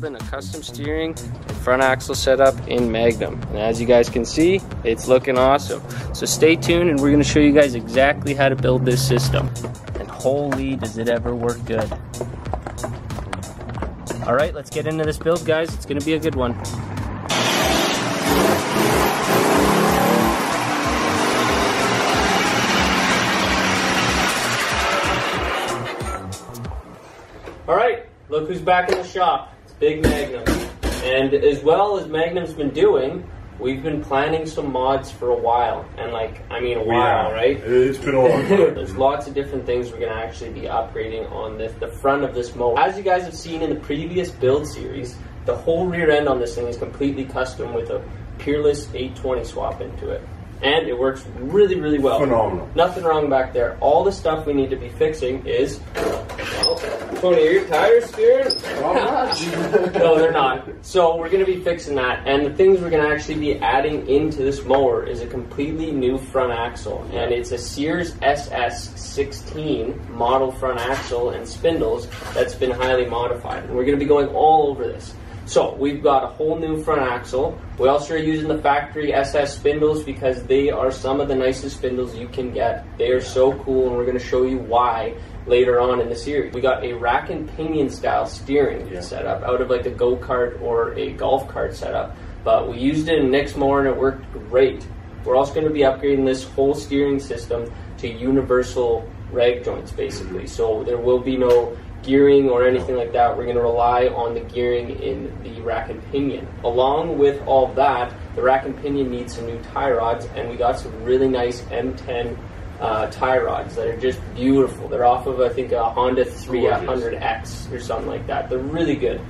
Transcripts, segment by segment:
building a custom steering and front axle setup in Magnum. And as you guys can see, it's looking awesome. So stay tuned and we're gonna show you guys exactly how to build this system. And holy, does it ever work good. All right, let's get into this build, guys. It's gonna be a good one. All right, look who's back in the shop. Big Magnum. And as well as Magnum's been doing, we've been planning some mods for a while. And like, I mean a while, Yeah. right? It's been a long time. There's lots of different things we're going to actually be upgrading on this, the front of this mower. As you guys have seen in the previous build series, the whole rear end on this thing is completely custom with a Peerless 820 swap into it. And it works really, really well. Phenomenal. Nothing wrong back there. All the stuff we need to be fixing is. Well, Tony, are your tires steering? no, they're not. So we're going to be fixing that, and the things we're going to actually be adding into this mower is a completely new front axle, and it's a Sears SS16 model front axle and spindles that's been highly modified, and we're going to be going all over this. So we've got a whole new front axle. We also are using the factory SS spindles because they are some of the nicest spindles you can get. They are so cool, and we're going to show you why later on in the series. We got a rack and pinion style steering Yeah. setup out of like a go kart or a golf cart setup, but we used it in Nick's mower and it worked great. We're also going to be upgrading this whole steering system to universal rag joints basically. Mm-hmm. So there will be no gearing or anything like that. We're going to rely on the gearing in the rack and pinion. Along with all that, the rack and pinion needs some new tie rods, and we got some really nice M10 uh, tie rods that are just beautiful. They're off of I think a Honda 300X or something like that. They're really good.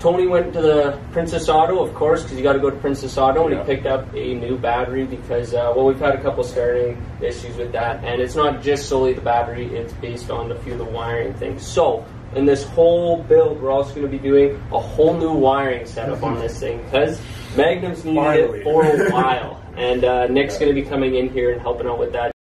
Tony went to the Princess Auto, of course, because you got to go to Princess Auto, and Yeah. he picked up a new battery because, uh, well, we've had a couple starting issues with that, and it's not just solely the battery; it's based on a few of the wiring things. So, in this whole build, we're also going to be doing a whole new wiring setup on this thing because Magnum's needed Finally. it for a while, and uh, Nick's going to be coming in here and helping out with that.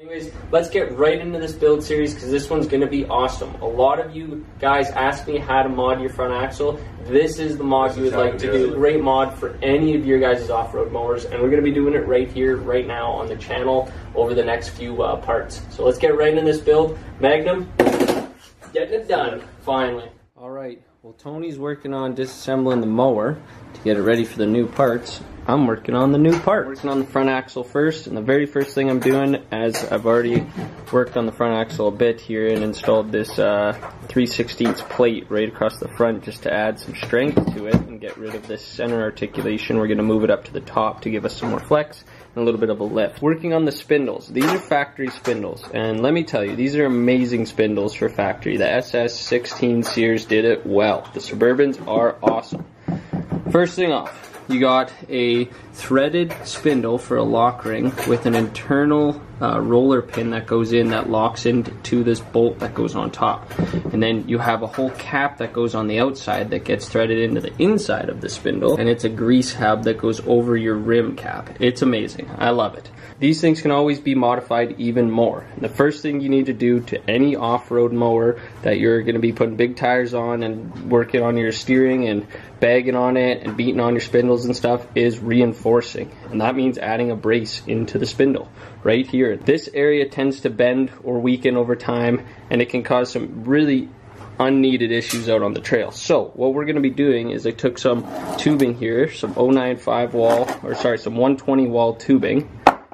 Anyways, let's get right into this build series because this one's going to be awesome. A lot of you guys asked me how to mod your front axle. This is the mod This you would like to do. Great mod for any of your guys' off-road mowers, and we're going to be doing it right here, right now on the channel over the next few uh, parts. So let's get right into this build. Magnum, getting it done, finally. All right. Well, Tony's working on disassembling the mower to get it ready for the new parts. I'm working on the new part. Working on the front axle first, and the very first thing I'm doing, as I've already worked on the front axle a bit here and installed this uh, 3 16 plate right across the front just to add some strength to it and get rid of this center articulation. We're going to move it up to the top to give us some more flex and a little bit of a lift. Working on the spindles. These are factory spindles, and let me tell you, these are amazing spindles for factory. The SS16 Sears did it well. The Suburbans are awesome. First thing off, you got a threaded spindle for a lock ring with an internal uh, roller pin that goes in that locks into this bolt that goes on top. And then you have a whole cap that goes on the outside that gets threaded into the inside of the spindle. And it's a grease hub that goes over your rim cap. It's amazing. I love it. These things can always be modified even more. The first thing you need to do to any off-road mower that you're going to be putting big tires on and working on your steering and bagging on it and beating on your spindles and stuff is reinforcing. And that means adding a brace into the spindle right here. This area tends to bend or weaken over time and it can cause some really unneeded issues out on the trail. So what we're going to be doing is I took some tubing here, some 095 wall, or sorry, some 120 wall tubing,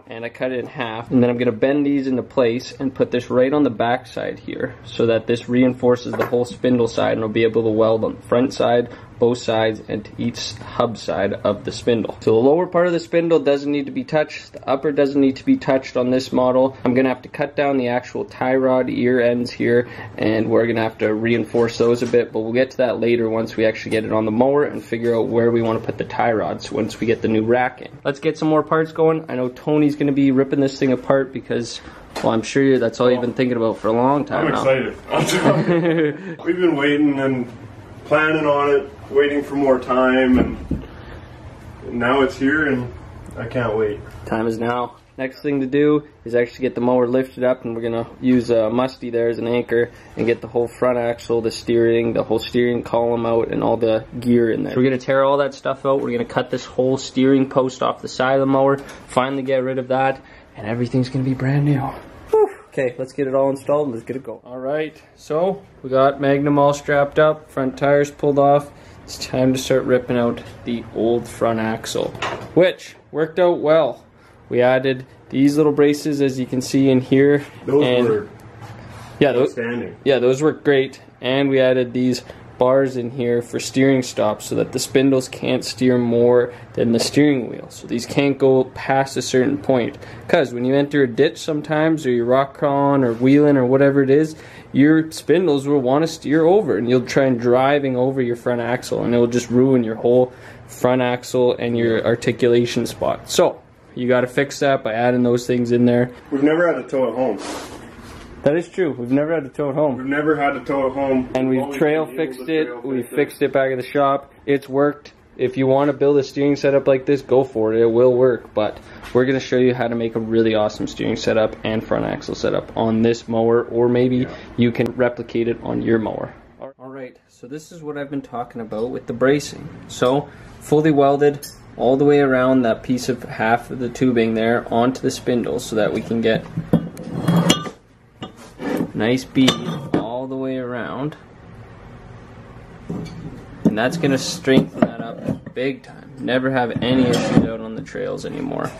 and I cut it in half. And then I'm going to bend these into place and put this right on the back side here so that this reinforces the whole spindle side and will be able to weld on the front side, both sides, and to each hub side of the spindle. So the lower part of the spindle doesn't need to be touched. The upper doesn't need to be touched on this model. I'm going to have to cut down the actual tie rod ear ends here and we're going to have to reinforce those a bit, but we'll get to that later once we actually get it on the mower and figure out where we want to put the tie rods once we get the new rack in. Let's get some more parts going. I know Tony's going to be ripping this thing apart because, well, I'm sure that's all you've been thinking about for a long time I'm now. excited. We've been waiting and planning on it, waiting for more time, and now it's here, and I can't wait. Time is now. Next thing to do is actually get the mower lifted up and we're gonna use uh, Musty there as an anchor and get the whole front axle, the steering, the whole steering column out and all the gear in there. So we're gonna tear all that stuff out. We're gonna cut this whole steering post off the side of the mower, finally get rid of that, and everything's gonna be brand new. Whew. Okay, let's get it all installed and let's get it going. All right, so we got Magnum all strapped up, front tires pulled off. It's time to start ripping out the old front axle, which worked out well. We added these little braces, as you can see in here. Those and were yeah, those, yeah, those work great. And we added these bars in here for steering stops so that the spindles can't steer more than the steering wheel. So these can't go past a certain point. Because when you enter a ditch sometimes, or you're rock crawling or wheeling or whatever it is, your spindles will want to steer over and you'll try and driving over your front axle and it'll just ruin your whole front axle and your articulation spot. So you got to fix that by adding those things in there. We've never had to tow it home. That is true. We've never had to tow it home. We've never had to tow it home. and we've always trail fixed to it. trail We fix it. fixed it back at the shop. It's worked. If you want to build a steering setup like this, go for it. It will work. But we're going to show you how to make a really awesome steering setup and front axle setup on this mower, or maybe you can replicate it on your mower. All right. So this is what I've been talking about with the bracing. So fully welded all the way around that piece of half of the tubing there onto the spindle, so that we can get nice bead all the way around. And that's going to strengthen that up big time. Never have any issues out on the trails anymore.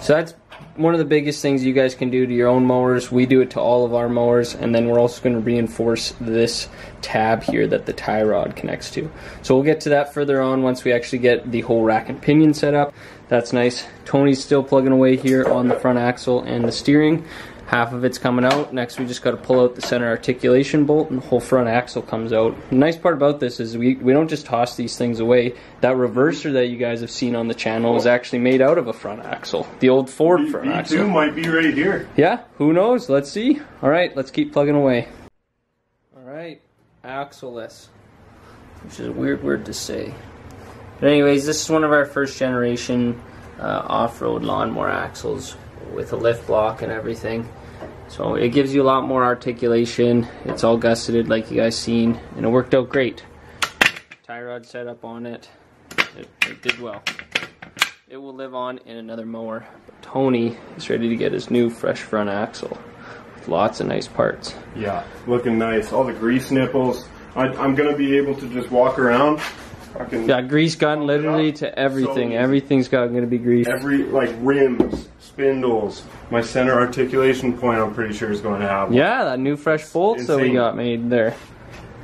So that's one of the biggest things you guys can do to your own mowers. We do it to all of our mowers, and then we're also going to reinforce this tab here that the tie rod connects to. So we'll get to that further on once we actually get the whole rack and pinion set up. That's nice. Tony's still plugging away here on the front axle and the steering. Half of it's coming out. Next, we just got to pull out the center articulation bolt, and the whole front axle comes out. The nice part about this is we, we don't just toss these things away. That reverser that you guys have seen on the channel is actually made out of a front axle, the old Ford B- front B2 axle. might be right here. Yeah, who knows? Let's see. All right, let's keep plugging away. All right, axleless, which is a weird word to say. But anyways, this is one of our first generation uh, off-road lawnmower axles with a lift block and everything. So it gives you a lot more articulation. It's all gusseted like you guys seen, and it worked out great. Tie rod set up on it. It, it did well. It will live on in another mower. But Tony is ready to get his new fresh front axle with lots of nice parts. Yeah, looking nice. All the grease nipples. I, I'm gonna be able to just walk around. I can Got grease gun literally to everything. So- Everything's got going to be greased. every like rims, spindles. My center articulation point. I'm pretty sure is going to have. one. Yeah, that new fresh bolt that we got made there.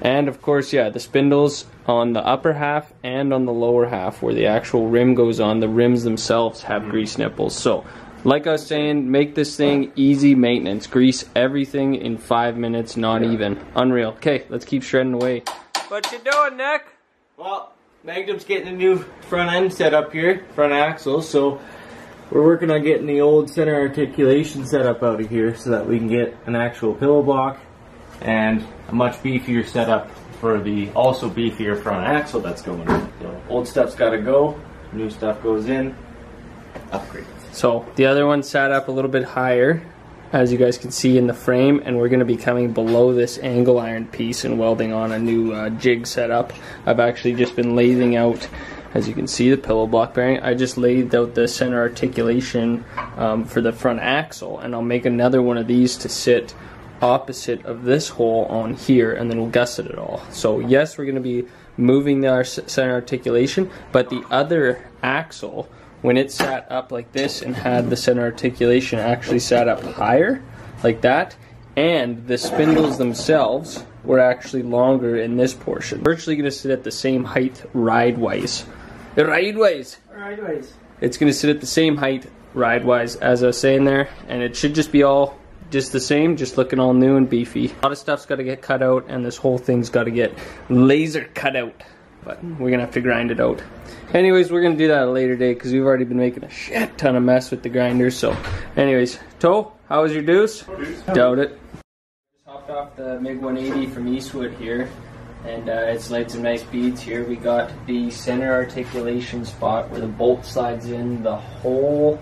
And of course, yeah, the spindles on the upper half and on the lower half where the actual rim goes on, the rims themselves have mm-hmm. grease nipples. So, like I was saying, make this thing easy maintenance. Grease everything in five minutes, not Yeah. even. Unreal. Okay, let's keep shredding away. What you doing, Nick? Well, Magnum's getting a new front end set up here, front axle, so we're working on getting the old center articulation setup out of here so that we can get an actual pillow block and a much beefier setup for the also beefier front axle that's going in. So old stuff's got to go, new stuff goes in, upgrade. So the other one sat up a little bit higher, as you guys can see in the frame, and we're going to be coming below this angle iron piece and welding on a new uh, jig setup. I've actually just been lathing out, as you can see, the pillow block bearing. I just lathed out the center articulation um, for the front axle, and I'll make another one of these to sit opposite of this hole on here, and then we'll gusset it all. So yes, we're going to be moving our center articulation, but the other axle, when it sat up like this and had the center articulation actually sat up higher, like that, and the spindles themselves were actually longer in this portion. Virtually going to sit at the same height ride-wise. Ride-wise! Right, It's going to sit at the same height ride-wise as I was saying there, and it should just be all just the same, just looking all new and beefy. A lot of stuff's got to get cut out, and this whole thing's got to get laser cut out. But we're gonna have to grind it out. Anyways, we're gonna do that a later date because we've already been making a shit ton of mess with the grinders. So, anyways, Toe, how was your deuce? Doubt it. Just hopped off the MiG 180 from Eastwood here. And uh, it's laid some nice beads here. We got the center articulation spot where the bolt slides in. The whole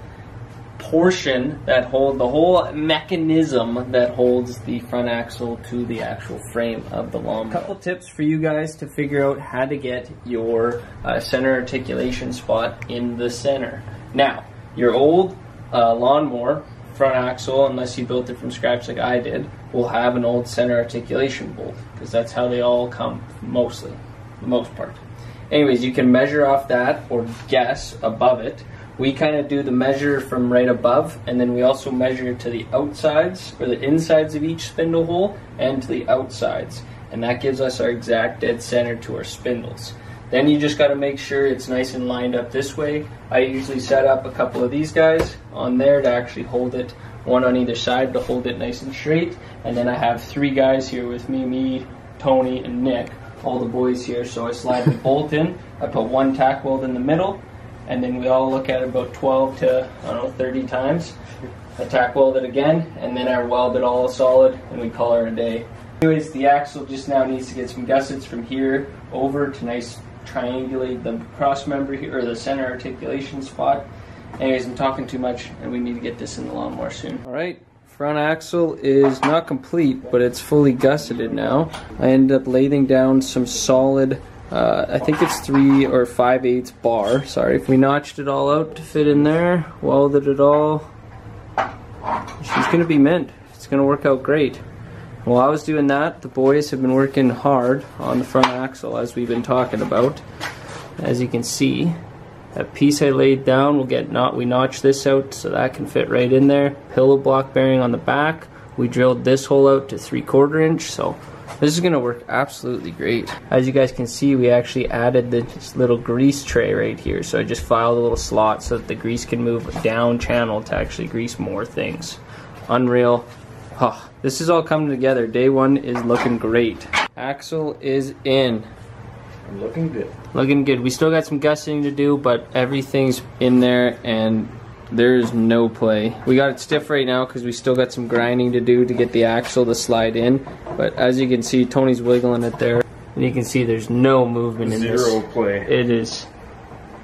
portion that hold the whole mechanism that holds the front axle to the actual frame of the lawnmower. A couple tips for you guys to figure out how to get your uh, center articulation spot in the center. Now, your old uh, lawnmower front axle, unless you built it from scratch like I did, will have an old center articulation bolt because that's how they all come mostly, the most part. Anyways, you can measure off that or guess above it. We kind of do the measure from right above and then we also measure to the outsides or the insides of each spindle hole and to the outsides. And that gives us our exact dead center to our spindles then you just got to make sure it's nice and lined up this way. I usually set up a couple of these guys on there to actually hold it one on either side to hold it nice and straight. And then i have three guys here with me me tony and nick all the boys here. So i slide the bolt in. I put one tack weld in the middle. And then we all look at it about 12 to I don't know 30 times. I tack weld it again, and then I weld it all solid, and we call her a day. Anyways, the axle just now needs to get some gussets from here over to nice triangulate the cross member here or the center articulation spot. Anyways, I'm talking too much, and we need to get this in the lawnmower soon. All right, front axle is not complete, but it's fully gusseted now. I ended up lathing down some solid uh, I think it's three or five eighths bar. Sorry, if we notched it all out to fit in there, welded it all, she's gonna be mint. It's gonna work out great. While I was doing that, the boys have been working hard on the front axle as we've been talking about. As you can see, that piece I laid down will get not we notched this out so that can fit right in there. Pillow block bearing on the back. We drilled this hole out to three quarter inch, so this is gonna work absolutely great. As you guys can see, we actually added this little grease tray right here. So I just filed a little slot so that the grease can move down channel to actually grease more things. Unreal. Oh, this is all coming together. Day one is looking great. Axle is in. I'm Looking good. Looking good. We still got some gusseting to do, but everything's in there and there's no play. We got it stiff right now because we still got some grinding to do to get the axle to slide in. But as you can see, Tony's wiggling it there. And you can see there's no movement in Zero this. Zero play. It is.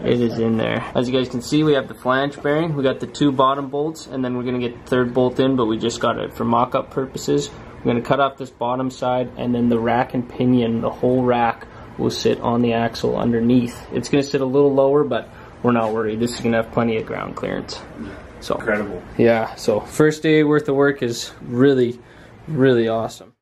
It is in there. As you guys can see, we have the flange bearing. We got the two bottom bolts, and then we're going to get the third bolt in, but we just got it for mock-up purposes. We're going to cut off this bottom side, and then the rack and pinion, the whole rack, will sit on the axle underneath. It's going to sit a little lower, but we're not worried. This is gonna have plenty of ground clearance. So incredible. Yeah. So first day worth of work is really, really awesome.